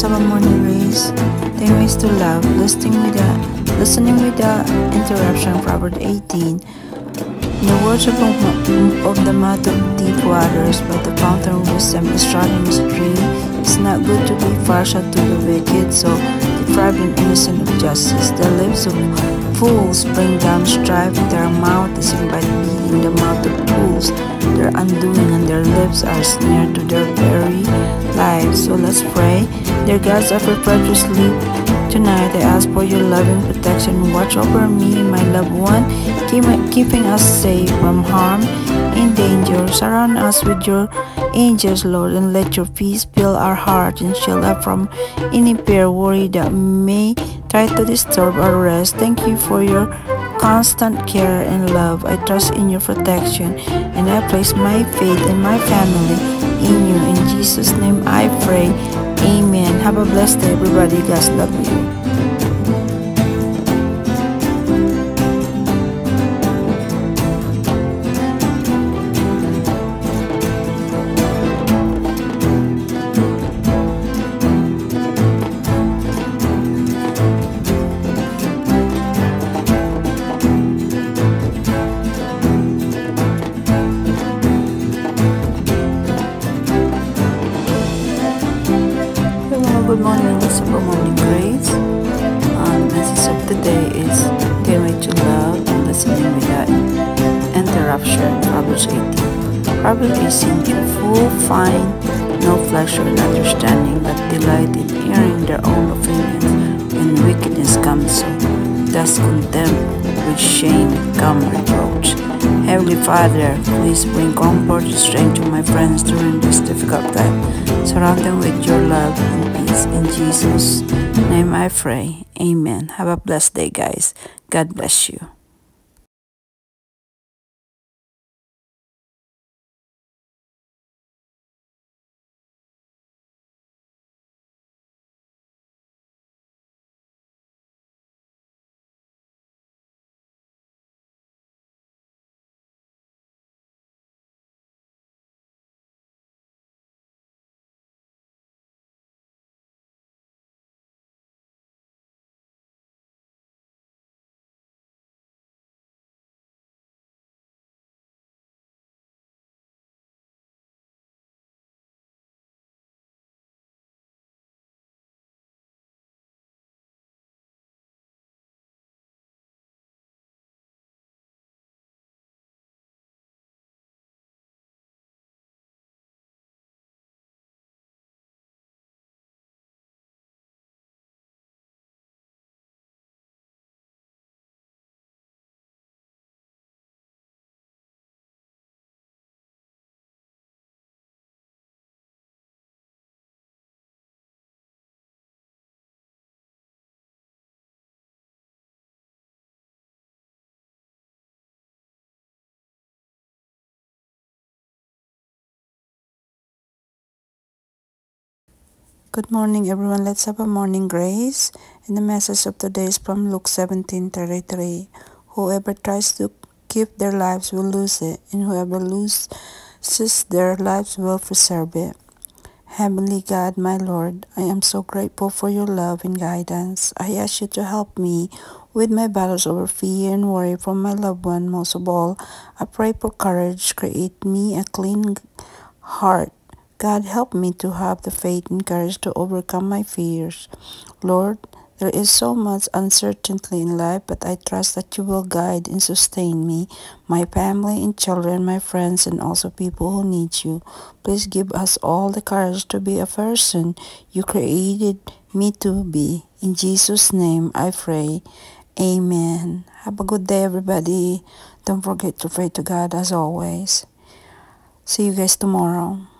have a morning grace. Ten ways to love. Listening with the listening with the interruption. Proverbs 18. The words of, of the mouth of deep waters, but the fountain of wisdom is running stream. It's not good to be partial to the wicked, so deprive an innocent of justice. The lips of fools bring down strife, their mouth is invited in the mouth of fools. Their undoing and their lips are snare to their very lives. So let's pray. Dear God, to sleep tonight. I ask for your loving protection. Watch over me, my loved one, keep, keeping us safe from harm and danger. Surround us with your angels, Lord, and let your peace fill our heart and shield us from any fear, worry that may try to disturb our rest. Thank you for your constant care and love. I trust in your protection and I place my faith and my family in you. In Jesus' name I pray. Amen. Have a blessed day, everybody. God love you. The is way to love and listening without interruption. Proverbs 18. Proverbs 18 to fool find no pleasure in understanding, but delight in hearing their own opinions. When wickedness comes, thus contempt with shame come reproach. Heavenly Father, please bring comfort and strength to my friends during this difficult time. Surround them with your love and peace. In Jesus' name I pray. Amen. Have a blessed day, guys. God bless you. Good morning, everyone. Let's have a morning grace. And the message of today is from Luke 17:33. Whoever tries to keep their lives will lose it, and whoever loses their lives will preserve it. Heavenly God, my Lord, I am so grateful for your love and guidance. I ask you to help me with my battles over fear and worry for my loved one. Most of all, I pray for courage. Create me a clean heart God, help me to have the faith and courage to overcome my fears. Lord, there is so much uncertainty in life, but I trust that you will guide and sustain me, my family and children, my friends, and also people who need you. Please give us all the courage to be a person you created me to be. In Jesus' name I pray. Amen. Have a good day, everybody. Don't forget to pray to God as always. See you guys tomorrow.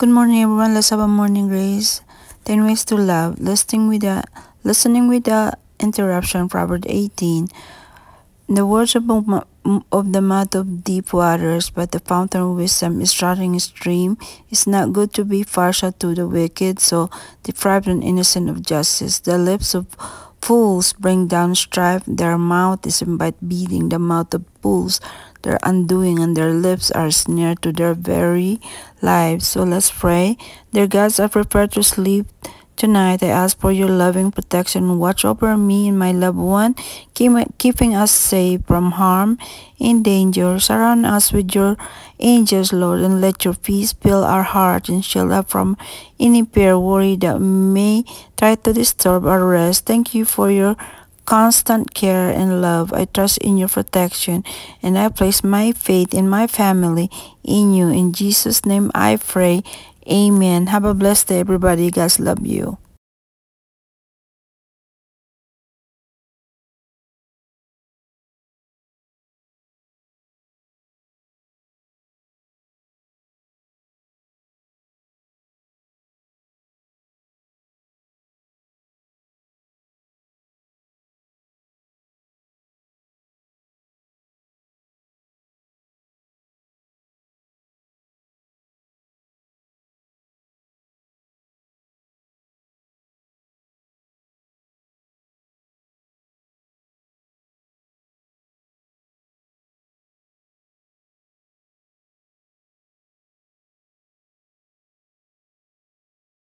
Good morning, everyone. Let's have a morning grace. Ten ways to love. Listening with the listening with the interruption. Proverbs 18. The words of, of the mouth of deep waters, but the fountain of wisdom is running stream. It's not good to be partial to the wicked, so deprive an innocent of justice. The lips of fools bring down strife. Their mouth is invite beating. The mouth of fools their undoing and their lips are snared to their very lives. So let's pray. Dear God, I prepare to sleep tonight. I ask for your loving protection. Watch over me and my loved one, keep, keeping us safe from harm and danger. Surround us with your angels, Lord, and let your peace fill our heart and shield us from any fear, worry that may try to disturb our rest. Thank you for your constant care and love. I trust in your protection and I place my faith in my family in you. In Jesus' name I pray. Amen. Have a blessed day, everybody. Guys love you.